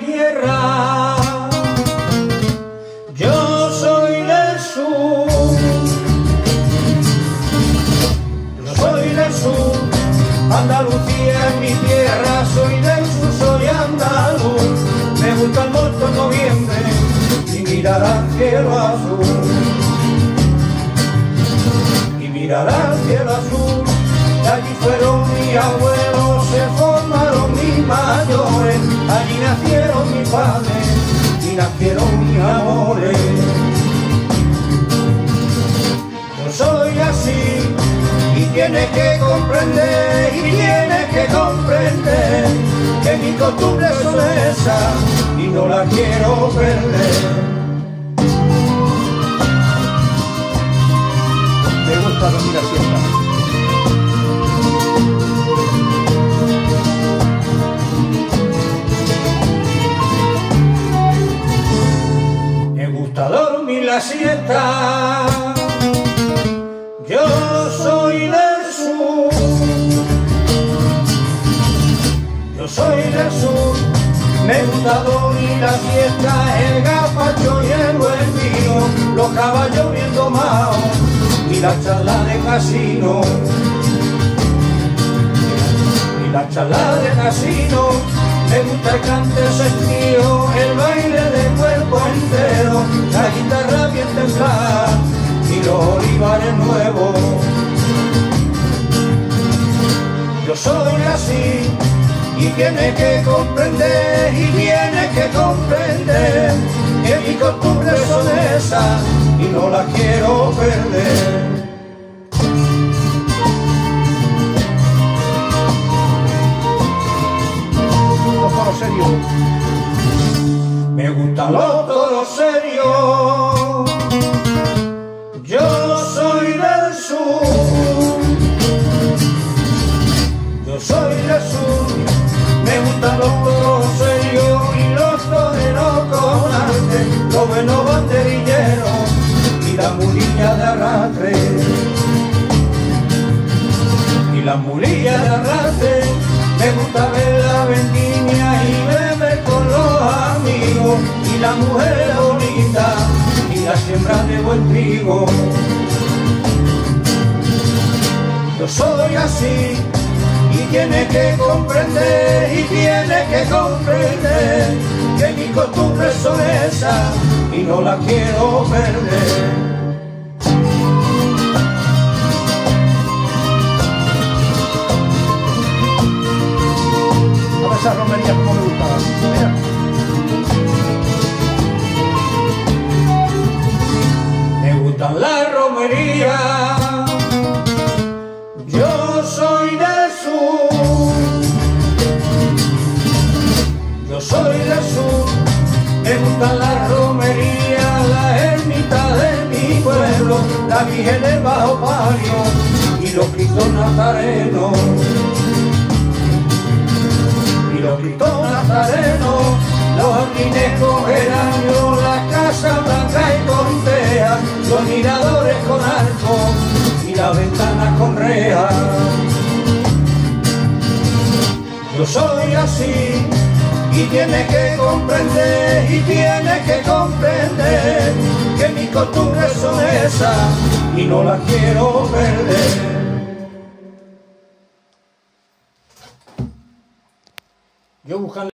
tierra. Yo soy del sur. Yo soy del sur. Andalucía es mi tierra. Soy del sur, soy andaluz. Me gusta el monto noviembre y mirar al cielo azul. Y mirar al cielo azul. Allí fueron mis abuelos, se mis mayores, allí nacieron mis padres y nacieron mis amores. Yo soy así y tienes que comprender, y tienes que comprender que mis costumbres son esas y no las quiero perder. Gusta dormir la siesta. Yo soy del sur. Yo soy del sur. Me gusta dormir la siesta, el gazpacho y el buen vino, los caballos bien domados y la charla de casino. Y la charla de casino, el cante sentido, el baile de cuerpo entero, la guitarra bien templada y los olivares nuevos. Yo soy así y tienes que comprender, y tienes que comprender que mis costumbres son esas y no las quiero perder. Me gustan los toros serios. Yo soy del sur. Yo soy del sur. Me gustan los toros serios y los toreros con arte. Los buenos banderilleros y la mulilla de arrastre. Y la mulilla de arrastre. Me gusta ver la y la mujer bonita y la siembra de buen trigo. Yo soy así y tienes que comprender y tienes que comprender que mis costumbres son esas y no las quiero perder. A ver Yo soy del sur. Yo soy del sur. Me gustan las romerías, la ermita de mi pueblo, la Virgen del Bajo Palio y los Cristos Nazarenos. Y los Cristos Nazarenos, los jardines con miradores con arco y las ventanas con rejas. Yo soy así y tienes que comprender y tienes que comprender que mis costumbres son esas y no las quiero perder. Yo buscando